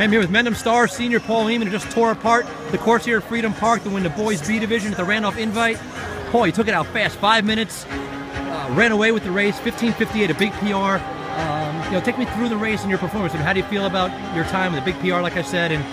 I'm here with Mendham Star senior Paul Ehmann, who just tore apart the course here at Freedom Park to win the boys B division at the Randolph Invite. Paul, you took it out fast, five minutes, uh, ran away with the race, 15:58, a big PR. Um, you know, take me through the race and your performance. And how do you feel about your time the big PR, like I said, and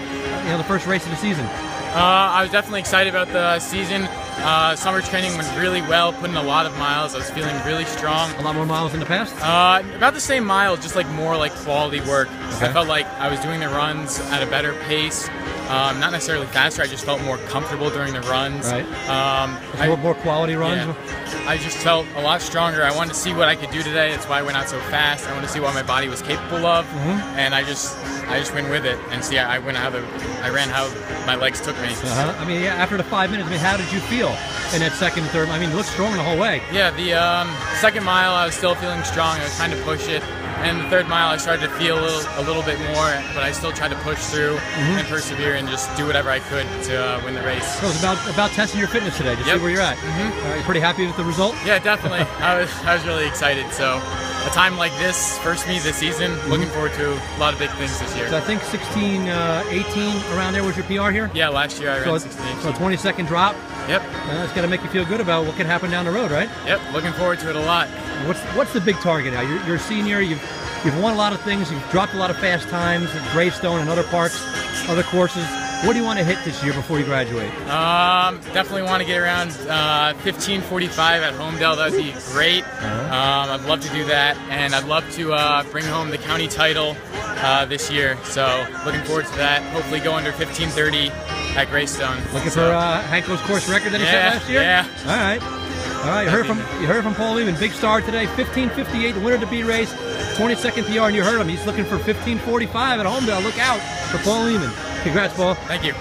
you know the first race of the season? Uh, I was definitely excited about the season. Uh, summer training went really well, put in a lot of miles. I was feeling really strong. A lot more miles in the past? Uh, about the same miles, just like more like quality work. Okay. I felt like I was doing the runs at a better pace. Um, not necessarily faster, I just felt more comfortable during the runs. Right. Um, I, more, more quality runs? yeah. I just felt a lot stronger. I wanted to see what I could do today. That's why I went out so fast. I wanted to see what my body was capable of, Mm-hmm. and I just, I just went with it. And see, I, I went how the, I ran how my legs took me. Uh-huh. I mean, yeah, after the five minutes, I mean, how did you feel in that second, third? I mean, you looked strong the whole way. Yeah, the um, second mile I was still feeling strong. I was trying to push it, and the third mile I started to feel a little, a little bit more, but I still tried to push through Mm-hmm. and persevere and just do whatever I could to uh, win the race. So was about about testing your fitness today, just Yep. see where you're at. Mm-hmm. you pretty happy with the result? Yeah, definitely. I was, I was really excited. So, a time like this, first meet this season, looking forward to a lot of big things this year. So I think 16, uh, 18 around there was your PR here. Yeah, last year I So, ran it's- 16. so a 20 second drop. Yep, Uh, it's got to make you feel good about what can happen down the road, right? yep. Looking forward to it a lot. What's what's the big target now? You're, you're a senior. You've you've won a lot of things. You've dropped a lot of fast times at Greystone and other parks, other courses. What do you want to hit this year before you graduate? Um, definitely want to get around uh, 15:45 at Holmdel. That would be great. Um, I'd love to do that, and I'd love to uh, bring home the county title uh, this year. So looking forward to that. Hopefully, go under 15:30 at Greystone. Looking So, for uh, Hanko's course record that he Yeah, set last year. yeah. All right. All right. You heard from you heard from Paul Ehmann, big star today. 15:58, the winner of the B race, 22nd PR, and you heard him. He's looking for 15:45 at Holmdel. Look out for Paul Ehmann. Congrats, Paul. Thank you.